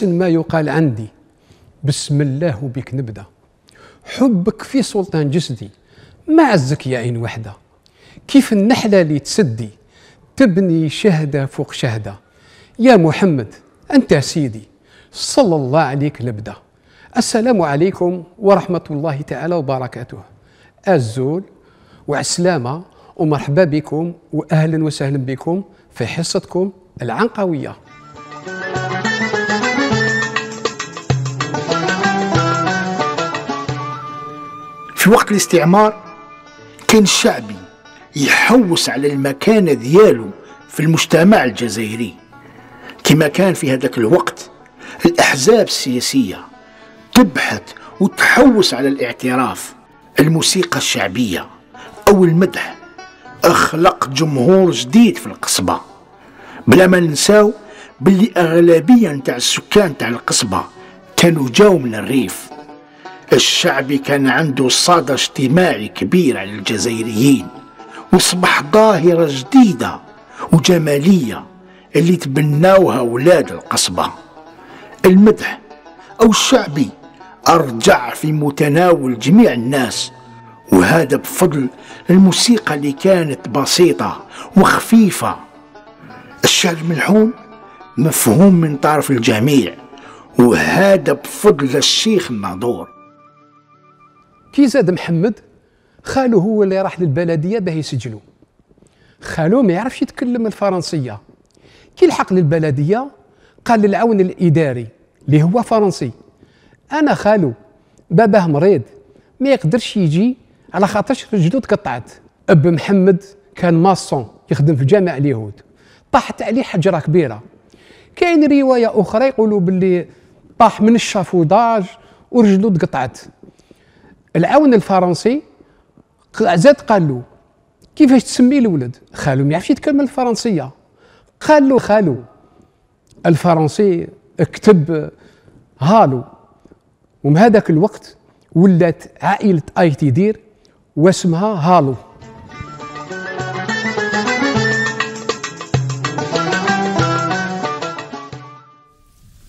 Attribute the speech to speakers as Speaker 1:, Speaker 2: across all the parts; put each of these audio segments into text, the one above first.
Speaker 1: أحسن ما يقال عندي. بسم الله وبك نبدأ حبك في سلطان جسدي ما عزك يا عين وحدة كيف النحلة اللي تسدي تبني شهدة فوق شهدة يا محمد أنت سيدي صلى الله عليك لبدا السلام عليكم ورحمة الله تعالى وبركاته الزول وعسلامة ومرحبا بكم وأهلا وسهلا بكم في حصتكم العنقوية
Speaker 2: في وقت الاستعمار كان الشعبي يحوس على المكانة ديالو في المجتمع الجزائري. كما كان في هذاك الوقت الأحزاب السياسية تبحث وتحوس على الاعتراف. الموسيقى الشعبية أو المدح أخلق جمهور جديد في القصبة. بلا ما ننساو باللي أغلبية نتاع السكان تاع القصبة كانوا جاو من الريف. الشعبي كان عنده صدى اجتماعي كبير على الجزائريين وأصبح ظاهرة جديدة وجمالية اللي تبناوها أولاد القصبة. المدح أو الشعبي أرجع في متناول جميع الناس وهذا بفضل الموسيقى اللي كانت بسيطة وخفيفة. الشعر الملحون مفهوم من طرف الجميع وهذا بفضل الشيخ الناظور.
Speaker 1: كي زاد محمد خالو هو اللي راح للبلدية باه يسجلو. خالو ما يعرفش يتكلم الفرنسية. كي لحق للبلدية؟ قال للعون الإداري اللي هو فرنسي. أنا خالو باباه مريض ما يقدرش يجي على خاطرش رجلو تقطعت أب محمد كان ماسون يخدم في جامع اليهود. طاحت عليه حجرة كبيرة. كاين رواية أخرى يقولوا باللي طاح من الشافوداج ورجلو تقطعت العون الفرنسي زاد قال له كيفاش تسمي الولد؟ خالو. ما يعرفش يتكلم الفرنسية. قال له خالو. الفرنسي اكتب هالو. ومن هذاك الوقت ولات عائلة آي تي دير واسمها هالو.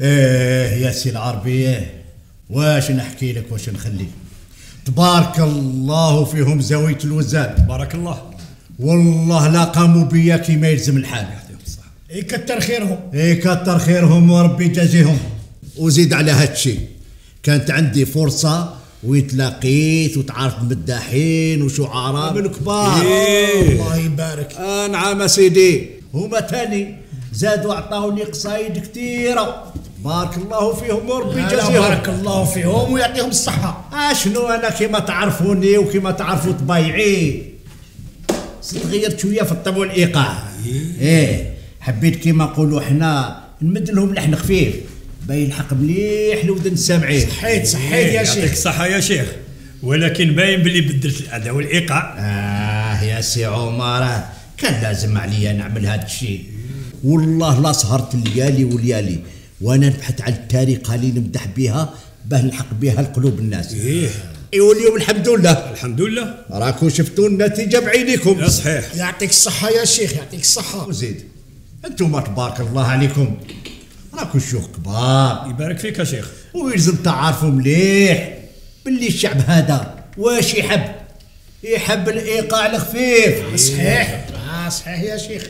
Speaker 3: إيه يا سي العربية واش نحكي لك واش نخلي تبارك الله فيهم زاوية الوزان.
Speaker 4: بارك الله.
Speaker 3: والله لا قاموا بيا كيما يلزم الحال.
Speaker 4: يكتر خيرهم.
Speaker 3: إيه كتر خيرهم وربي يجازيهم. وزيد على هادشي. كانت عندي فرصة وتلاقيت وتعرفت مداحين وشعراء. من كبار.
Speaker 4: إيه.
Speaker 3: الله يبارك. آه نعم سيدي هما تاني زادوا عطاوني قصايد كثيرة. بارك الله فيهم وربي يجازيهم
Speaker 4: بارك الله فيهم ويعطيهم الصحة.
Speaker 3: اشنو أنا كيما تعرفوني وكيما تعرفوا طبيعي. تغيرت شوية في الطب والإيقاع. إيه. حبيت كيما نقولوا إحنا نمد لهم لحن خفيف. باين الحق مليح لودن السامعين
Speaker 4: صحيت صحيت يا
Speaker 5: يعطيك
Speaker 4: شيخ.
Speaker 5: الصحة يا شيخ. ولكن باين باللي بدلت الأداء والإيقاع.
Speaker 3: آه يا سي عمر. كان لازم عليا نعمل هذا الشيء. والله لا سهرت الليالي والليالي وأنا نبحث عن الطريقة اللي نمدح بها باه نلحق بها القلوب الناس.
Speaker 5: إيه.
Speaker 3: إي واليوم الحمد لله.
Speaker 5: الحمد لله.
Speaker 3: راكم شفتوا النتيجة بعينيكم.
Speaker 5: يا صحيح.
Speaker 4: يعطيك الصحة يا شيخ يعطيك الصحة.
Speaker 3: وزيد أنتم تبارك الله عليكم. راكم شيوخ كبار.
Speaker 5: يبارك فيك يا شيخ.
Speaker 3: ويلزم تعرفوا مليح. باللي الشعب هذا واش يحب؟ يحب الإيقاع الخفيف.
Speaker 4: صحيح. آه صحيح يا شيخ.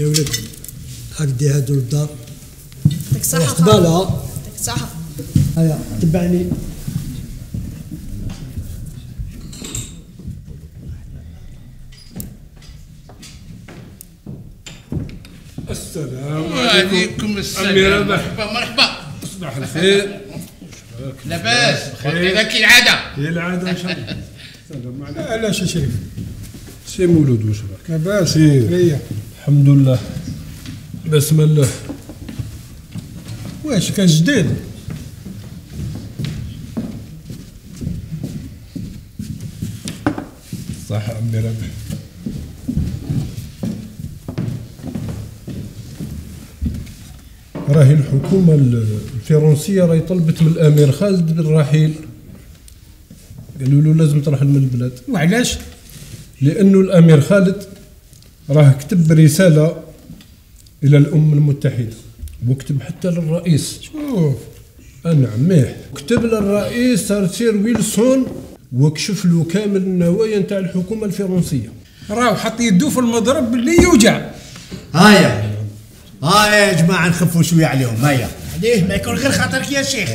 Speaker 6: يا ولد هكدي هادو الدار.
Speaker 7: يعطيك الصحة
Speaker 6: قبالها
Speaker 7: يعطيك الصحة
Speaker 6: هيا تبعني.
Speaker 8: السلام
Speaker 9: وعليكم
Speaker 8: أمي
Speaker 9: السلام. مرحبا مرحبا.
Speaker 8: صباح الخير.
Speaker 9: لاباس. خذينا كالعادة
Speaker 8: هي العادة إن شاء الله. سلام عليكم.
Speaker 6: علاش يا شريف؟
Speaker 8: سي مولود واش راك؟
Speaker 6: لاباس.
Speaker 8: خير. الحمد لله. بسم الله. واش كان جديد؟ صح عمي ربح راهي الحكومة الفرنسية راهي طلبت من الأمير خالد بالرحيل قالوا له لازم ترحل من البلاد.
Speaker 4: وعلاش؟
Speaker 8: لأنه الأمير خالد راه كتب رسالة إلى الأمم المتحدة. وكتب حتى للرئيس.
Speaker 4: شوف.
Speaker 8: نعم ميه كتب للرئيس ارتير ويلسون وكشف له كامل النوايا نتاع الحكومة الفرنسية.
Speaker 4: راهو حط يدو في المضرب اللي يوجع.
Speaker 3: هايا هايا يا جماعة نخفوا شوية عليهم. هايا
Speaker 4: عليه ما يكون غير خاطرك يا شيخ.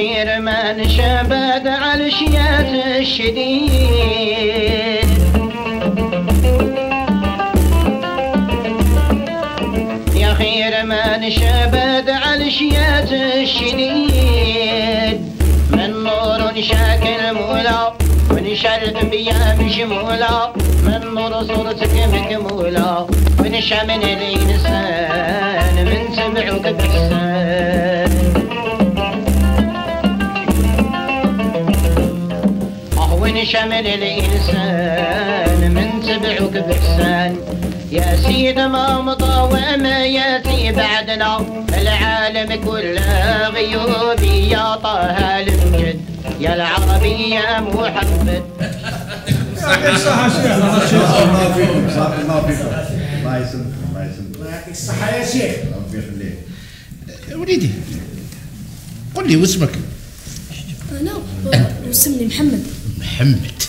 Speaker 10: خير من شبد على الشيات الشديد. يا خير من شبد على الشيات الشديد. من نور شاكل مولا من شر بيام شمولا من نور صورتك مكمولا من شمن الإنسان. من تبعك بحسان شمل الإنسان من تبعك بإحسان يا سيد ما مضى وما يأتي بعدنا العالم كله غيوبي يا طه المجد. يا العربي يا محمد.
Speaker 3: الله فيكم صح الله فيكم الله يسلمك الله يسلمك
Speaker 4: الله يعطيك الصحة يا شيخ
Speaker 3: ربي يخليك
Speaker 9: وليدي قل لي واسمك.
Speaker 7: أنا وسمني محمد.
Speaker 9: محمد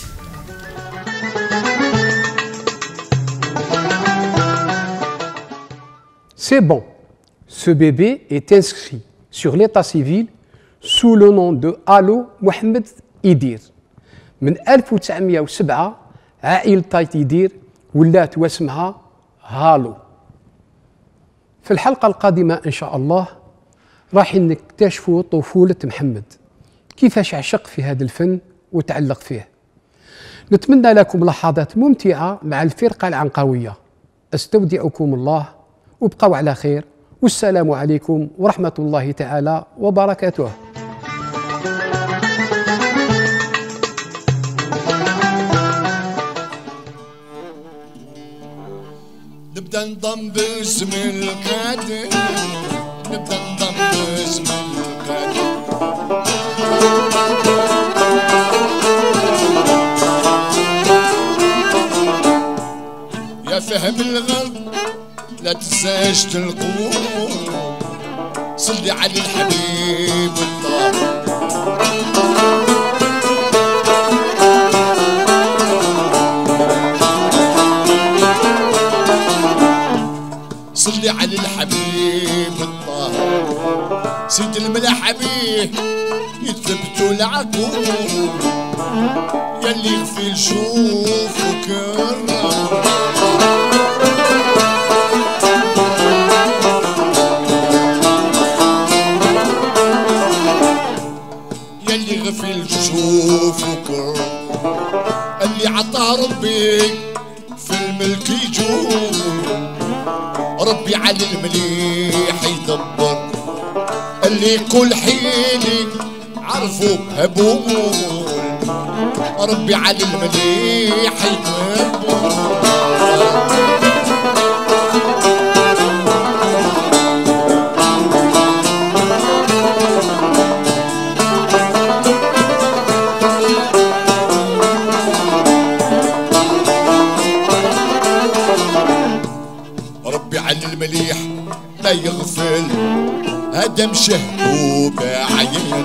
Speaker 1: C'est bon. Ce bébé est inscrit sur l'état civil sous le nom de Alo Mohamed Idir. من 1907 عائلة تايت إيدير ولات واسمها هالو. في الحلقة القادمة إن شاء الله راح نكتشفوا طفولة محمد كيفاش عشق في هذا الفن وتعلق فيه. نتمنى لكم لحظات ممتعة مع الفرقة العنقوية أستودعكم الله وابقوا على خير. والسلام عليكم ورحمة الله تعالى وبركاته.
Speaker 11: نبدأ نضم باسم الكاتب نبدأ نضم باسم فهم الغرب لا تنساش تلقوه. صلي على الحبيب الطاهر صلي على الحبيب الطاهر سيد الملح بيه يثبتوا العقول. يلي غفيل شوف وكرر يلي غفيل شوف وكرر اللي عطاه ربي في الملك يجوب. ربي على المليح يدبر. اللي كل حيلي عرفوا بهبول ربي على المليح يدبر. شهوب عيني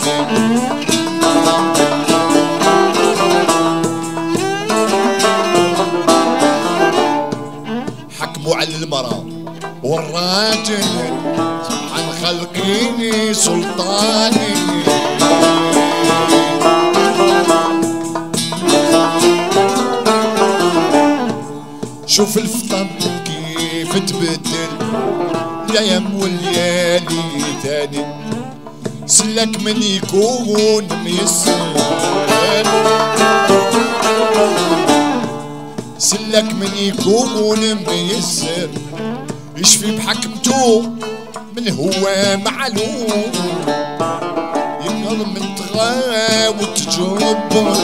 Speaker 11: حكموا على المرأة والراجل عن خلقيني سلطاني شوف الفطن كيف تبدل الأيام والليالي تاني سلك من يكون ميسر سلك من يكون ميسر يشفي بحكمته من هو معلوم يقدر من تغاوى وتجبر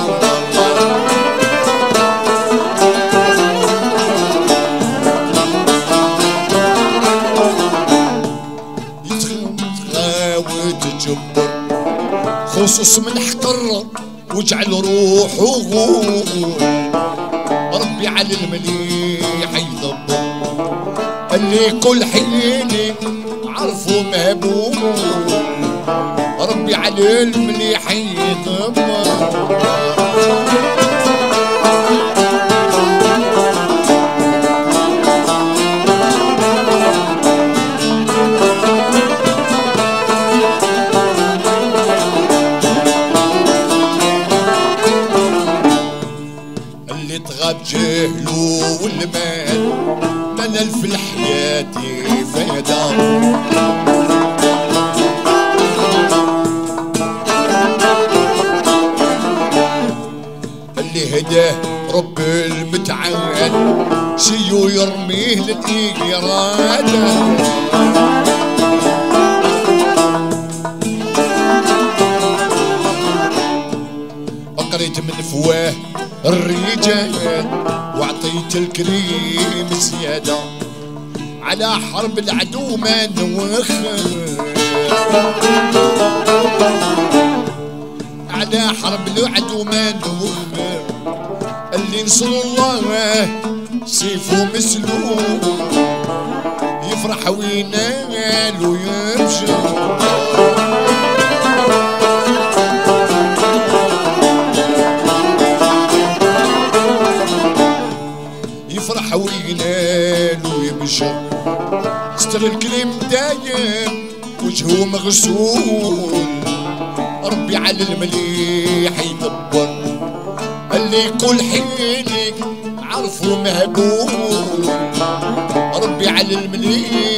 Speaker 11: خصوص من حقر وجعل روحه غول ربي على المليح يدبر اللي كل حين عرفوا مهبول ربي على المليح يدبر الحياة فايدة اللي هداه رب المتعال شيو يرميه للإرادة قريت من فواه الرجال وعطيت الكريم زيادة. على حرب العدو ما نوخر على حرب العدو ما نوخر اللي نصر الله سيفه مسلوب يفرح وينال ويبشر مغسول ربي على المليح يدبر. اللي كل حين عرفوا مهبول ربي على المليح